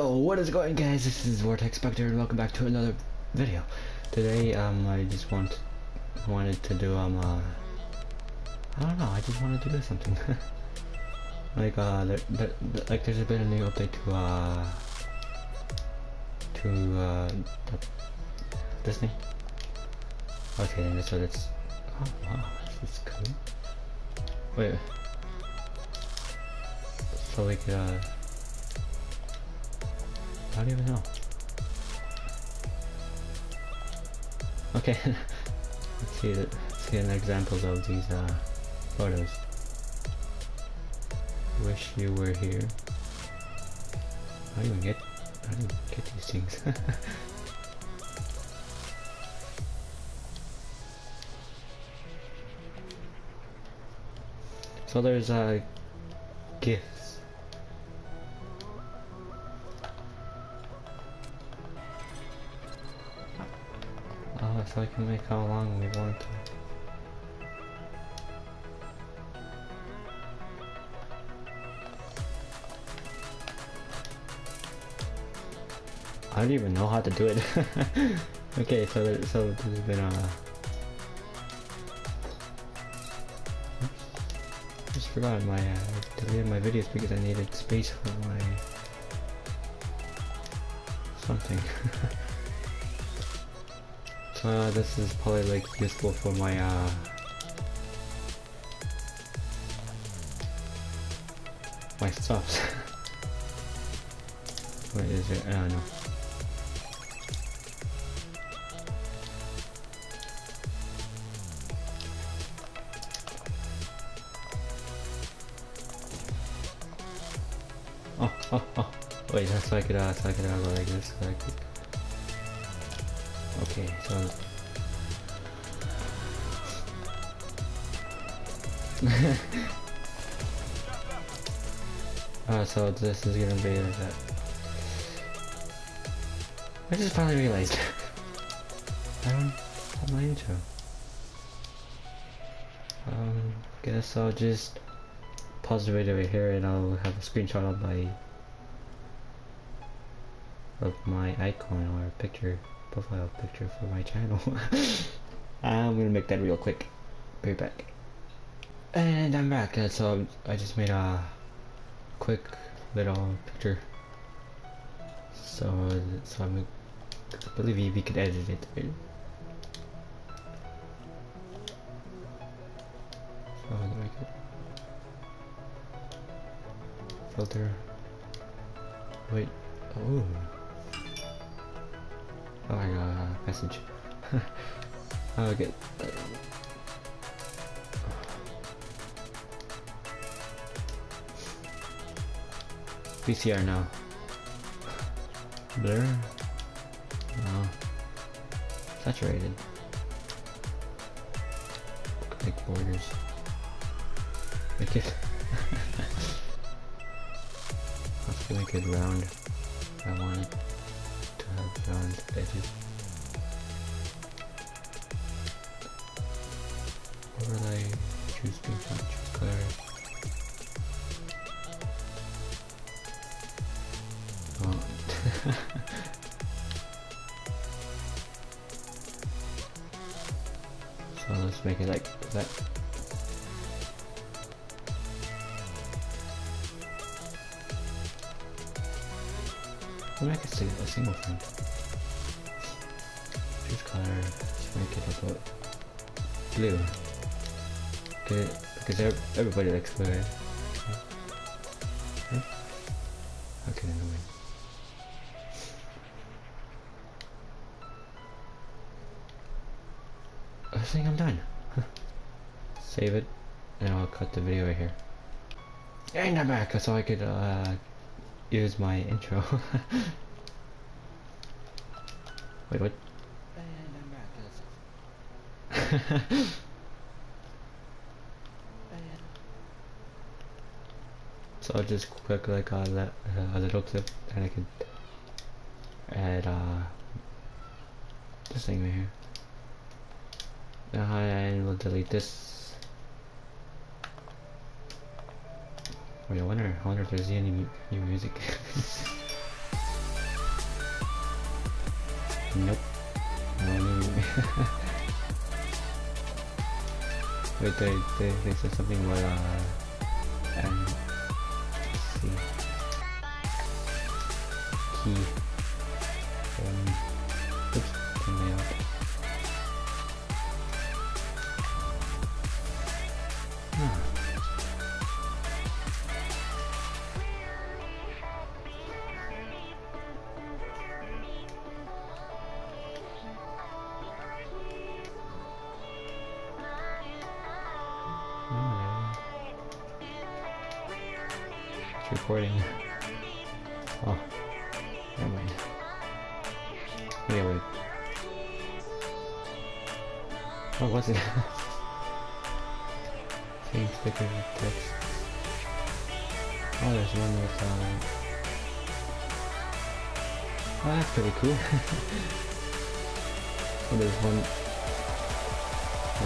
Yo, what is going guys? This is Vortex Spectre and welcome back to another video. Today, um, I just want, wanted to do, um, uh, I don't know, I just wanted to do something. like, uh, there, there, like there's a new update to, uh, to, uh, Disney. Okay, then so that's, oh wow, this is cool. Wait. So we could, uh, I don't even know. Okay, let's see, let's see an examples of these uh, photos. Wish you were here. How do you get, how do you get these things? so there's uh, gifts. So I can make how long we want to. I don't even know how to do it. okay, so there, so there's been a. Oops. Just forgot my uh, deleted my videos because I needed space for my something. So uh, this is probably like useful for my uh my stuffs. what is it? I don't know. Oh, oh, oh. Wait, that's like it, uh, so I could, uh, like this, so I could Okay, so uh, so this is gonna be like that. I just finally realized I don't have my intro. Um, guess I'll just pause the video right here and I'll have a screenshot of my of my icon or picture profile picture for my channel. I'm gonna make that real quick. Be back. And I'm back. Uh, so I just made a quick little picture. So so I'm I believe we could edit it. It filter. Wait. Oh. Oh, my god, a message. I'll get. Uh, VCR now. Blur. No. Saturated. Make borders. Make it. Let's make it round. I want it have round edges. Overlay, choose font, choose. Oh. so let's make it like that. Maybe I could say a single thing. Choose color, just make it about blue. Okay, because everybody likes blue, right? Huh? Okay, wait. I think I'm done. Save it, and I'll cut the video right here. And I'm back, so I could uh, use my intro. Wait, what? So I'll just click like a, le a little clip and I can add uh, this thing right here. Uh, and we'll delete this. Oh, Wait, I wonder, I wonder if there's any new music. nope. No Wait, they they said something about. uh, and Recording. Oh, never mind. Wait. What was it? Sticker with text. Oh, there's one with, um... Oh, that's pretty cool. oh, there's one...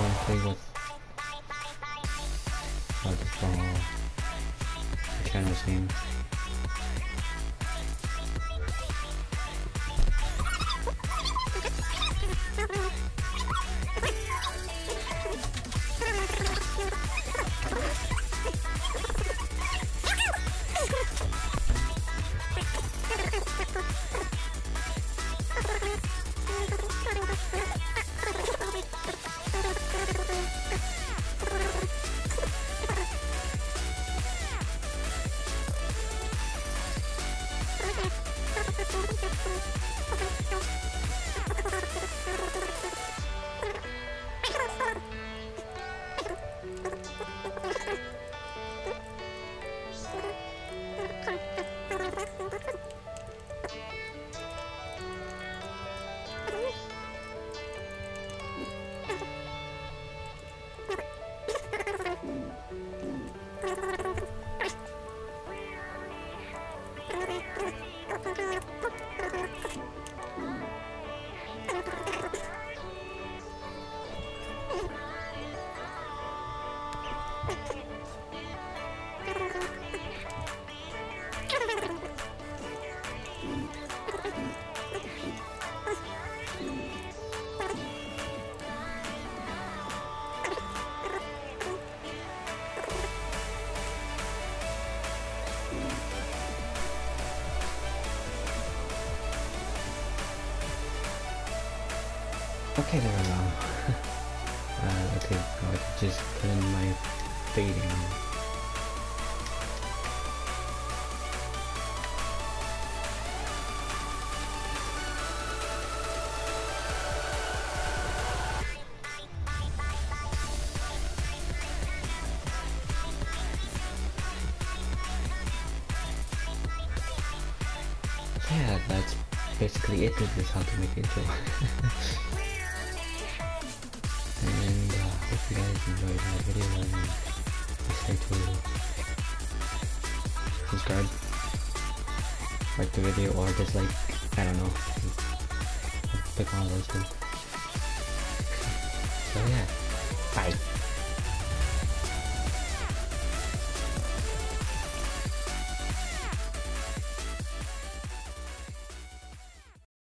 One thing with... Oh, oh, the channel's name. Okay, there we go. uh, okay, I could just put in my fading. Yeah, that's basically it. This is how to make intro. you guys enjoyed my video and sure to subscribe, like the video or dislike. I don't know. Pick one of those two. So yeah, bye.